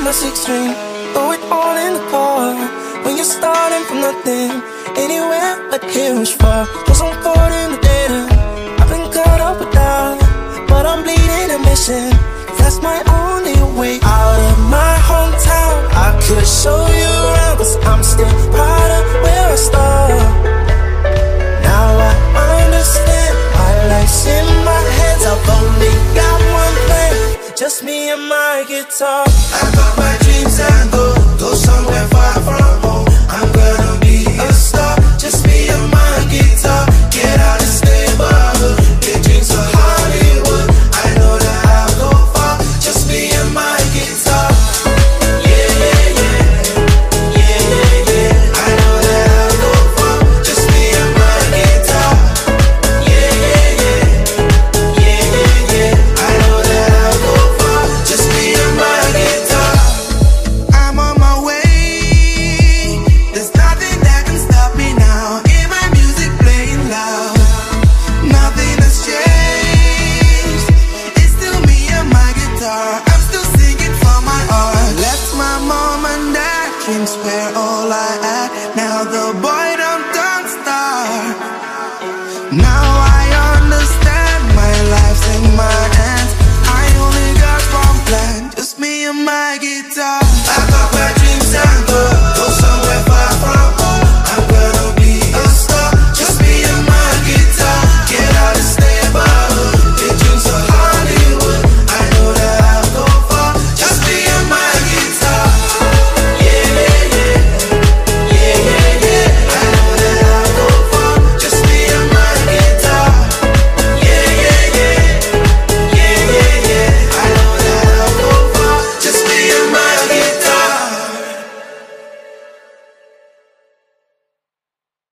plus extreme. Throw it all in the car when you're starting from nothing. Anywhere but here is far. Cause I'm caught in the data. I've been caught up with that, but I'm bleeding a mission. That's my only way out Talk. I got my